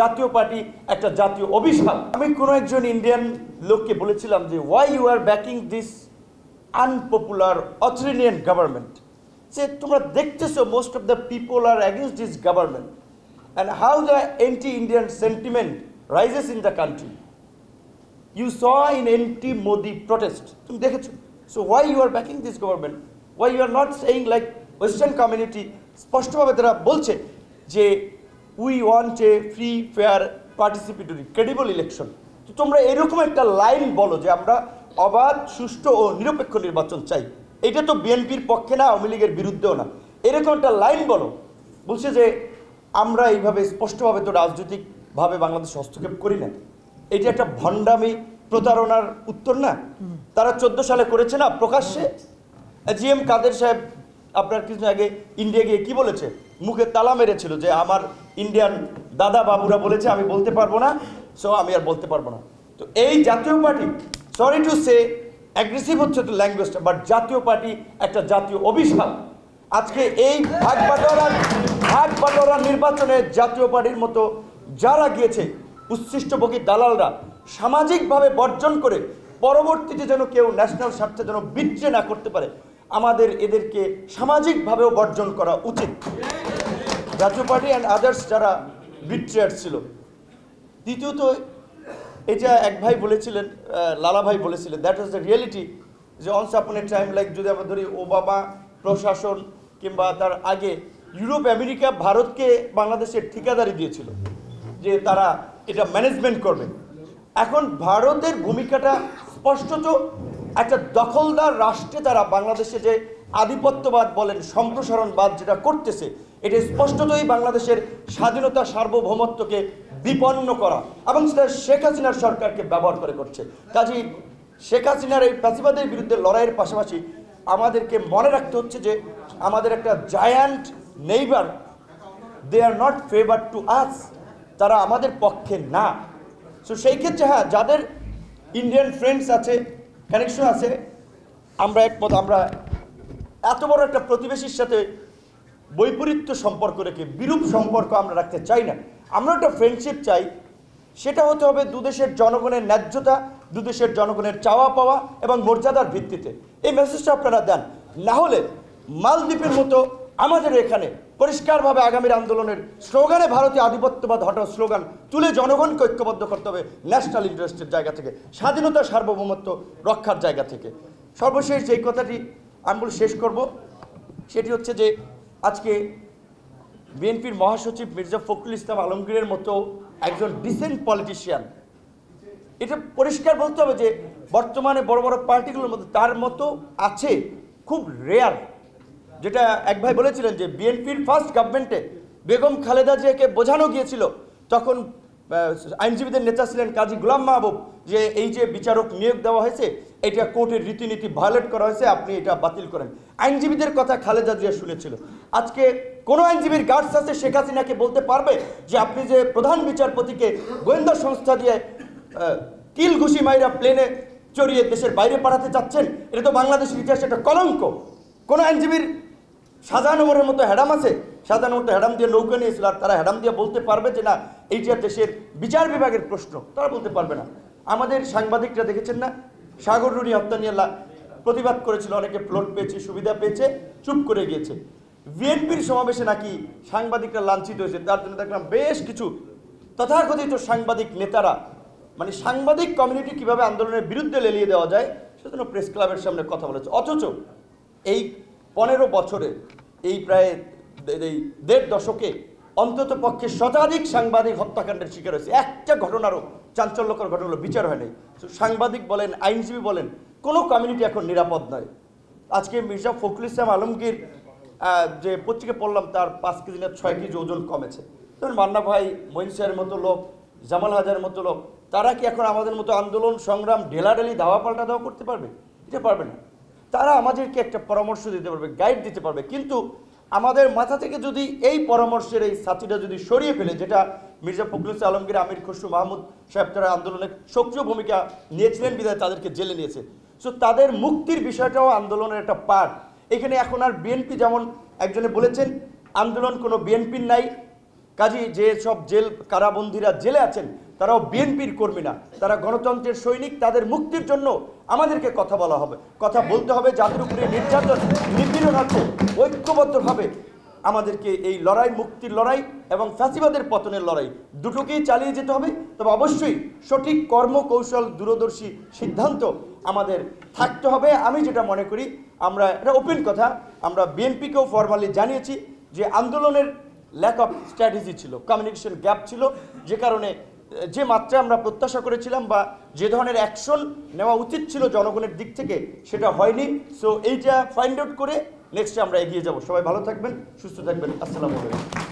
জাতীয় পার্টি, একটা জাতীয় অভিশাপ। আমি কোনো একজন ইন্ডিয়ান লোককে বলেছিলাম যে why you are backing this unpopular authoritarian government যে তোমরা দেখতেছো most of the people are against this government and how the anti Indian sentiment rises in the country you saw in anti Modi protest তুমি দেখেছ? So why you are backing this government why you are not saying like western community স্পষ্টভাবে তারা বলছে যে we want a free fair participatory credible election তো তোমরা এরকম একটা লাইন বলো যে আমরা অবাধ, সুষ্ঠু ও নিরপেক্ষ নির্বাচন চাই। এটা তো বিএনপির পক্ষে না, আওয়ামী লীগের বিরুদ্ধেও না। এরকম একটা লাইন বলো। বলছে যে আমরা এইভাবে স্পষ্টভাবে তো রাজনৈতিকভাবে বাংলাদেশ হস্তক্ষেপ করি না। এটা একটা ভণ্ডামি প্রতারণার উত্তর না? তারা চোদ্দ সালে করেছে না প্রকাশ্যে? জি এম কাদের সাহেব, আপনার কিছু আগে ইন্ডিয়া গিয়ে কি বলেছে? মুখে তালা মেরেছিল যে আমার ইন্ডিয়ান দাদা বাবুরা বলেছে, আমি বলতে পারব না সো আমি আর বলতে পারব না। তো এই জাতীয় party sorry to say aggressive হচ্ছে তো ল্যাঙ্গুয়েজটা বাট জাতীয় পার্টি একটা জাতীয় অভিশাপ। আজকে এই ভাগ বাটোয়ারার ভাগ বাটোয়ারার নির্বাচনে জাতীয় পার্টির মতো যারা গিয়েছে উচ্ছিষ্টভোগী দালালরা, সামাজিকভাবে বর্জন করে পরবর্তীতে যেন কেউ ন্যাশনাল স্বার্থে যেন বিচ্ছে না করতে পারে, আমাদের এদেরকে সামাজিকভাবেও বর্জন করা উচিত। জাতীয় পার্টি অ্যান্ড আদার্স যারা বিট্রেয়ার ছিল। দ্বিতীয়ত এটা এক ভাই বলেছিলেন লালা ভাই বলেছিলেন দ্যাট ওয়াজ দ্য রিয়েলিটি যে অনস আপন এ টাইম লাইক যদি আমরা ধরি ওবামা প্রশাসন কিংবা তার আগে, ইউরোপ, আমেরিকা, ভারতকে বাংলাদেশের ঠিকাদারি দিয়েছিল যে তারা এটা ম্যানেজমেন্ট করবে। এখন ভারতের ভূমিকাটা স্পষ্টত একটা দখলদার রাষ্ট্রে তারা বাংলাদেশে যে আধিপত্যবাদ বলেন, সম্প্রসারণবাদ যেটা করতেছে, এটা স্পষ্টতই বাংলাদেশের স্বাধীনতা সার্বভৌমত্বকে বিপন্ন করা এবং সেটা শেখ হাসিনার সরকারকে ব্যবহার করে করছে। কাজেই শেখ হাসিনার এই প্রাচীবাদের বিরুদ্ধে লড়াইয়ের পাশাপাশি আমাদেরকে মনে রাখতে হচ্ছে যে আমাদের একটা giant neighbour they are not favour to us তারা আমাদের পক্ষে না। সো সেই ক্ষেত্রে হ্যাঁ যাদের ইন্ডিয়ান ফ্রেন্ডস আছে কানেকশন আছে, আমরা একমত, আমরা এত বড় একটা প্রতিবেশীর সাথে বৈপরীত্য সম্পর্ক রেখে, বিরূপ সম্পর্ক আমরা রাখতে চাই না। আমরা একটা ফ্রেন্ডশিপ চাই, সেটা হতে হবে দুদেশের জনগণের ন্যায্যতা দুদেশের জনগণের চাওয়া পাওয়া এবং মর্যাদার ভিত্তিতে। এই মেসেজটা আপনারা দেন। না হলে মালদ্বীপের মতো আমাদের এখানে পরিষ্কারভাবে আগামীর আন্দোলনের স্লোগানে ভারতীয় আধিপত্যবাদ হটাও স্লোগান তুলে জনগণকে ঐক্যবদ্ধ করতে হবে ন্যাশনাল ইন্টারেস্টের জায়গা থেকে, স্বাধীনতা সার্বভৌমত্ব রক্ষার জায়গা থেকে। সর্বশেষ যেই কথাটি আমি বলে শেষ করব। সেটি হচ্ছে যে আজকে বিএনপির মহাসচিব মির্জা ফখরুল ইসলাম আলমগীরের মতো একজন ডিসেন্ট পলিটিশিয়ান এটা পরিষ্কার বলতে হবে যে বর্তমানে বড় বড় পার্টিগুলোর মধ্যে তার মতো আছে, খুব রেয়ার যেটা এক ভাই বলেছিলেন যে বিএনপির ফার্স্ট গভর্নমেন্টে বেগম খালেদা জিয়াকে বোঝানো গিয়েছিল, তখন আইনজীবীদের নেতা ছিলেন কাজী গুলাম মাহবুব, যে এই যে বিচারক নিয়োগ দেওয়া হয়েছে এটা কোর্টের রীতিনীতি ভায়োলেট করা হয়েছে, আপনি এটা বাতিল করেন। আইনজীবীদের কথা খালেদা জিয়া শুনেছিল। আজকে কোনো আইনজীবীর গার্ডস আছে, শেখ হাসিনাকে বলতে পারবে যে আপনি যে প্রধান বিচারপতিকে গোয়েন্দা সংস্থা দিয়ে কিল ঘুষি মাইরা প্লেনে চড়িয়ে দেশের বাইরে পাঠাতে চাচ্ছেন? এটা তো বাংলাদেশের ইতিহাসে একটা কলঙ্ক। কোনো আইনজীবীর সাজান ওমরের মতো হ্যাডাম আছে? সাজান ওমর তো হ্যাডাম দিয়ে নৌকা নিয়েছিল, আর তারা হ্যাডাম দিয়ে বলতে পারবে যে না, এইটা দেশের বিচার বিভাগের প্রশ্ন। তারা বলতে পারবে না। আমাদের সাংবাদিকরা দেখেছেন না? সাগর রুনি হত্যা নিয়ে প্রতিবাদ করেছিল, অনেকে প্লট পেয়েছে, সুবিধা পেয়েছে, চুপ করে গিয়েছে। বিএনপির সমাবেশে নাকি সাংবাদিকরা লাঞ্ছিত হয়েছে, তার জন্য দেখলাম বেশ কিছু তথাকথিত সাংবাদিক নেতারা মানে সাংবাদিক কমিউনিটি কীভাবে আন্দোলনের বিরুদ্ধে লেলিয়ে দেওয়া যায় সেজন্য প্রেস ক্লাবের সামনে কথা বলেছে। অথচ এই পনেরো বছরে, এই প্রায় এই দেড় দশকে অন্তত পক্ষে শতাধিক সাংবাদিক হত্যাকাণ্ডের শিকার হয়েছে। একটা ঘটনারও চাঞ্চল্যকর ঘটনাগুলো বিচার হয়নি। So, সাংবাদিক বলেন আইনজীবী বলেন কোনো কমিউনিটি এখন নিরাপদ নয়। আজকে মির্জা ফখরুল ইসলাম আলমগীর যে পত্রিকা পড়লাম তার পাঁচ কেজি না ছয় কেজি ওজন কমেছে। ধরুন মান্না ভাই মঈন সাহের মতো লোক জামাল হাজারের মতো লোক তারা কি এখন আমাদের মতো আন্দোলন সংগ্রাম ঢেলাঢেলি ধাওয়া পাল্টা দেওয়া করতে পারবে? এটা পারবে না। তারা আমাদেরকে একটা পরামর্শ দিতে পারবে গাইড দিতে পারবে। কিন্তু আমাদের মাথা থেকে যদি এই পরামর্শের এই সাথীটা যদি সরিয়ে ফেলে, যেটা মির্জা ফখরুল ইসলাম আলমগীর, আমির খসরু মাহমুদ সাহেব তারা আন্দোলনে সক্রিয় ভূমিকা নিয়েছিলেন, বিধায় তাদেরকে জেলে নিয়েছে। সো তাদের মুক্তির বিষয়টাও আন্দোলনের একটা পার্ট এখানে এখন আর বিএনপি যেমন একজনে বলেছেন, আন্দোলন কোনো বিএনপির নাই। কাজী যে সব জেল কারাবন্দীরা জেলে আছেন তারাও বিএনপির কর্মী না। তারা গণতন্ত্রের সৈনিক, তাদের মুক্তির জন্য আমাদেরকে কথা বলা হবে। কথা বলতে হবে যাদের উপরে নির্যাতন, নিপীড়ন আছে। ঐক্যবদ্ধভাবে আমাদেরকে এই লড়াই, মুক্তির লড়াই এবং ফ্যাসিবাদের পতনের লড়াই দুটোকেই চালিয়ে যেতে হবে। তবে অবশ্যই সঠিক কর্মকৌশল, দূরদর্শী সিদ্ধান্ত আমাদের থাকতে হবে। আমি যেটা মনে করি, আমরা, এটা ওপেন কথা, আমরা বিএনপিকেও ফর্মালি জানিয়েছি যে আন্দোলনের ল্যাক অফ স্ট্র্যাটেজি ছিল কমিউনিকেশন গ্যাপ ছিল, যে কারণে যে মাত্রা আমরা প্রত্যাশা করেছিলাম বা যে ধরনের অ্যাকশন নেওয়া উচিত ছিল জনগণের দিক থেকে, সেটা হয়নি। সো এইটা ফাইন্ড আউট করে নেক্সটে আমরা এগিয়ে যাব। সবাই ভালো থাকবেন, সুস্থ থাকবেন। আসসালামু আলাইকুম।